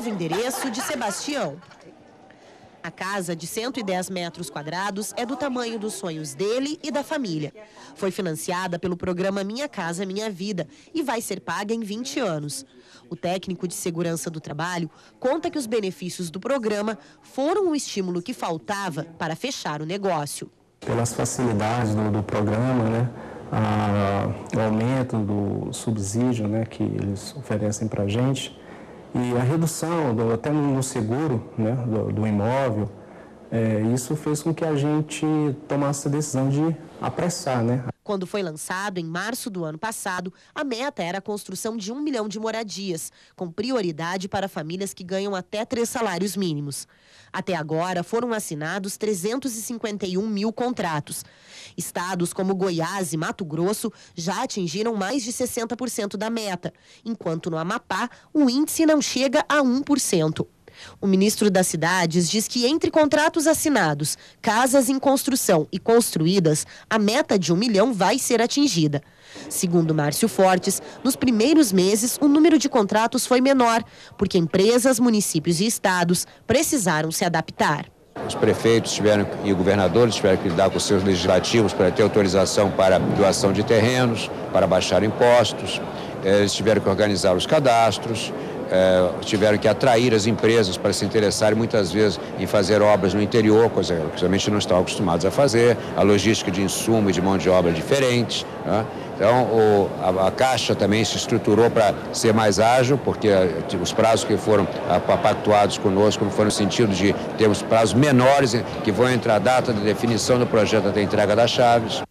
novo endereço de Sebastião. A casa, de 110 metros quadrados, é do tamanho dos sonhos dele e da família. Foi financiada pelo programa Minha Casa Minha Vida e vai ser paga em 20 anos. O técnico de segurança do trabalho conta que os benefícios do programa foram o estímulo que faltava para fechar o negócio. Pelas facilidades do, do programa, né? o aumento do subsídio né, que eles oferecem para a gente, e a redução do, até no seguro né, do, do imóvel, é, isso fez com que a gente tomasse a decisão de apressar, né? Quando foi lançado, em março do ano passado, a meta era a construção de um milhão de moradias, com prioridade para famílias que ganham até três salários mínimos. Até agora, foram assinados 351 mil contratos. Estados como Goiás e Mato Grosso já atingiram mais de 60% da meta, enquanto no Amapá o índice não chega a 1%. O ministro das Cidades diz que entre contratos assinados, casas em construção e construídas, a meta de um milhão vai ser atingida. Segundo Márcio Fortes, nos primeiros meses o número de contratos foi menor, porque empresas, municípios e estados precisaram se adaptar. Os prefeitos tiveram e governadores tiveram que lidar com seus legislativos para ter autorização para doação de terrenos, para baixar impostos. Eles tiveram que organizar os cadastros, é, tiveram que atrair as empresas para se interessarem muitas vezes em fazer obras no interior, coisa que realmente não estão acostumados a fazer, a logística de insumo e de mão de obra diferentes. Né? Então, o, a, a, Caixa também se estruturou para ser mais ágil, porque eh, os prazos que foram pactuados conosco foram no sentido de termos prazos menores, que vão entrar a data de definição do projeto até a entrega das chaves.